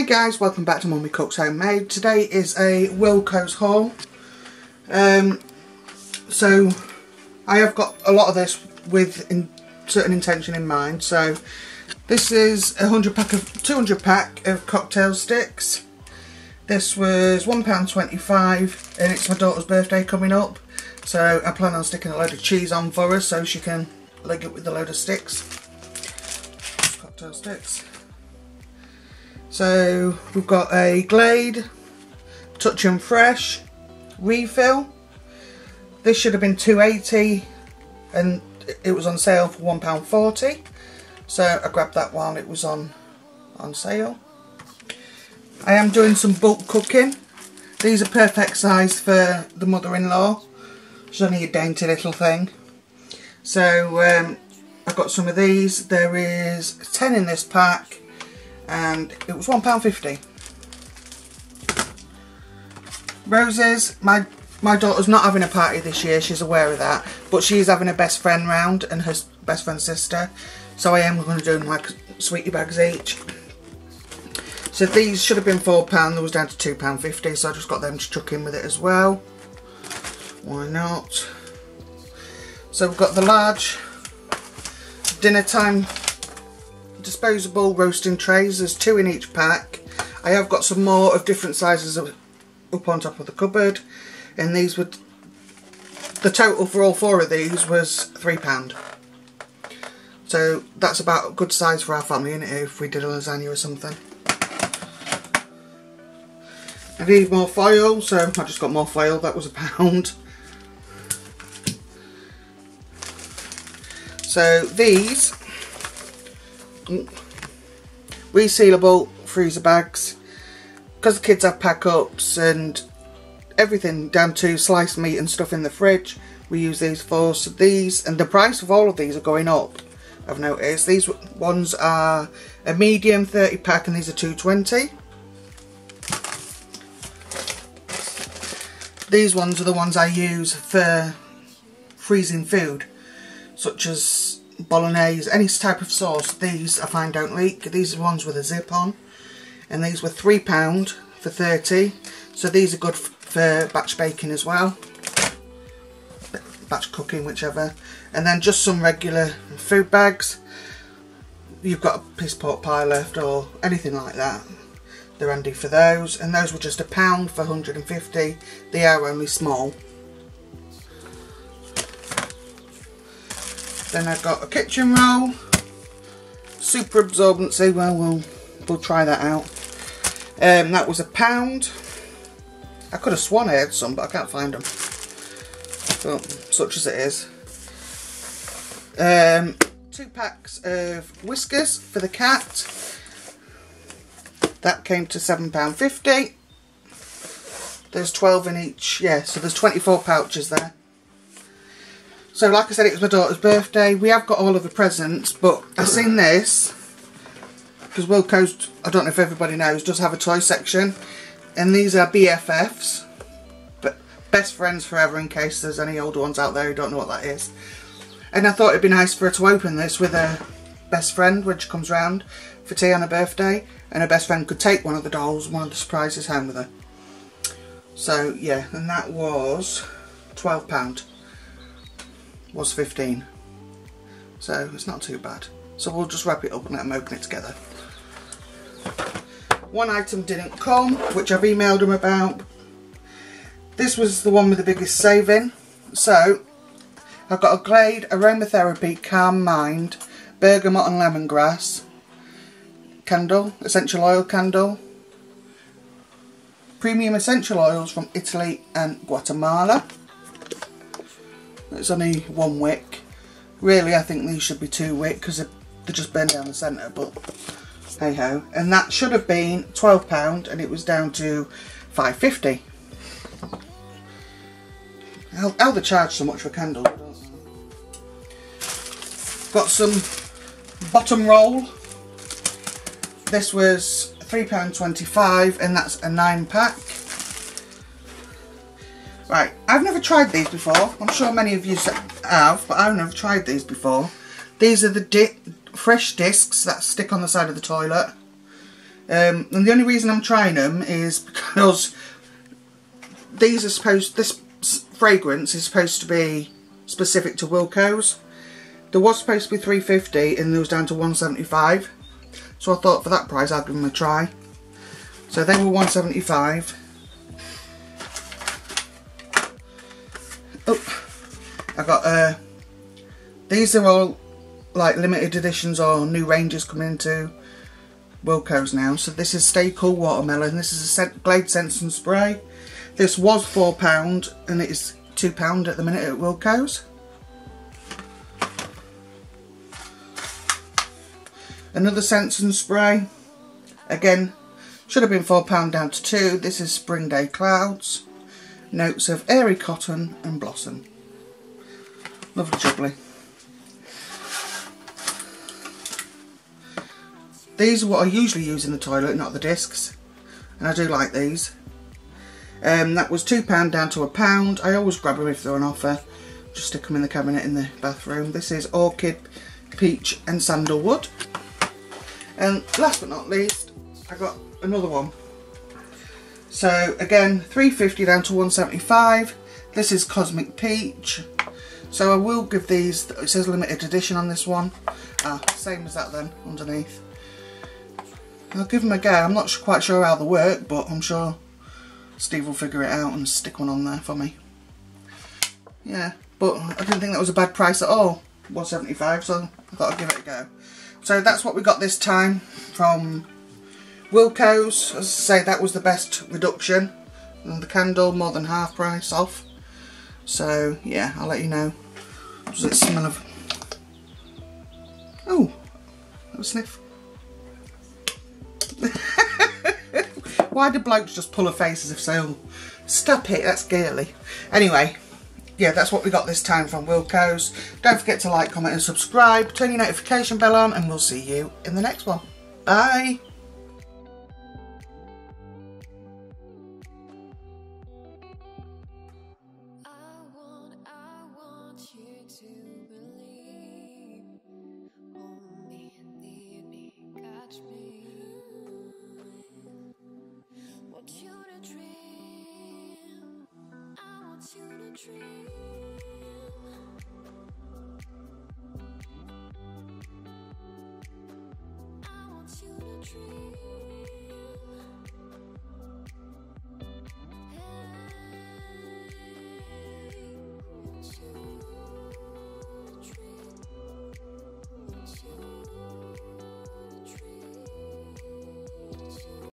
Hey guys, welcome back to Mummy Cooks Homemade. Today is a Wilko's haul. Um, so, I have got a lot of this with in, certain intention in mind. So, this is a 100 pack of 200 pack of cocktail sticks. This was £1.25 and it's my daughter's birthday coming up. So, I plan on sticking a load of cheese on for her so she can leg it with a load of sticks. Cocktail sticks. So we've got a Glade, Touch and Fresh, refill. This should have been 280 and it was on sale for £1.40. So I grabbed that while it was on, on sale. I am doing some bulk cooking. These are perfect size for the mother-in-law. She's only a dainty little thing. So um, I've got some of these. There is 10 in this pack and it was £1.50. Roses, my my daughter's not having a party this year, she's aware of that, but she's having a best friend round and her best friend's sister, so I am going to do them like sweetie bags each. So these should have been £4, they was down to £2.50, so I just got them to chuck in with it as well. Why not? So we've got the large dinner time disposable roasting trays. There's two in each pack. I have got some more of different sizes up on top of the cupboard. And these would, the total for all four of these was £3. So that's about a good size for our family, isn't it, if we did a lasagna or something. I need more foil, so I just got more foil, that was a pound. So these resealable freezer bags because the kids have pack ups and everything down to sliced meat and stuff in the fridge. We use these for so these and the price of all of these are going up. I've noticed these ones are a medium 30 pack and these are 220 these ones are the ones I use for freezing food such as bolognese, any type of sauce, these I find don't leak. These are ones with a zip on. And these were £3 for 30 So these are good for batch baking as well. Batch cooking, whichever. And then just some regular food bags. You've got a piece pot pie left or anything like that. They're handy for those. And those were just a pound for 150 They are only small. Then I've got a kitchen roll, super absorbency, well, we'll, we'll try that out. Um, that was a pound. I could have sworn I had some, but I can't find them. But such as it is. Um, two packs of Whiskas for the cat. That came to £7.50. There's 12 in each, yeah, so there's 24 pouches there. So like I said, it was my daughter's birthday. We have got all of the presents, but I've seen this because Wilko's, I don't know if everybody knows, does have a toy section. And these are BFFs, but best friends forever in case there's any older ones out there who don't know what that is. And I thought it'd be nice for her to open this with her best friend when she comes round for tea on her birthday. And her best friend could take one of the dolls, one of the surprises home with her. So yeah, and that was £12 was 15 so it's not too bad. So we'll just wrap it up and let them open it together. One item didn't come which I've emailed them about. This was the one with the biggest saving. So I've got a Glade Aromatherapy Calm Mind Bergamot and Lemongrass candle, essential oil candle premium essential oils from Italy and Guatemala it's only one wick. Really, I think these should be two wick because they just bend down the centre, but hey ho. And that should have been £12 and it was down to 550 how, how they charge so much for candles, Got some bottom roll. This was £3.25 and that's a 9 pack. Right, I've never tried these before. I'm sure many of you have, but I've never tried these before. These are the di fresh discs that stick on the side of the toilet. Um, and the only reason I'm trying them is because these are supposed, this fragrance is supposed to be specific to Wilko's. There was supposed to be 350 and there was down to 175. So I thought for that price I'd give them a try. So they were 175. I got, uh, these are all like limited editions or new ranges coming into Wilko's now. So this is Stay Cool Watermelon. This is a Glade Sense and Spray. This was £4 and it is £2 at the minute at Wilko's. Another Sense and Spray. Again, should have been £4 down to 2 This is Spring Day Clouds. Notes of airy cotton and blossom. Lovely jubbly. These are what I usually use in the toilet, not the discs. And I do like these. Um, that was £2 down to a pound. I always grab them if they're on offer. Just stick them in the cabinet in the bathroom. This is Orchid, Peach and Sandalwood. And last but not least, I got another one. So again, 350 down to 175. This is Cosmic Peach. So I will give these, it says limited edition on this one. Ah, same as that then, underneath. I'll give them a go. I'm not quite sure how they work, but I'm sure Steve will figure it out and stick one on there for me. Yeah, but I didn't think that was a bad price at all. 175 so I thought I'd give it a go. So that's what we got this time from Wilko's. As I say, that was the best reduction. And the candle, more than half price off. So, yeah, I'll let you know. Does it smell of... Oh, a sniff. Why do blokes just pull a face as if so? Stop it, that's girly. Anyway, yeah, that's what we got this time from Wilko's. Don't forget to like, comment and subscribe. Turn your notification bell on and we'll see you in the next one. Bye. dream.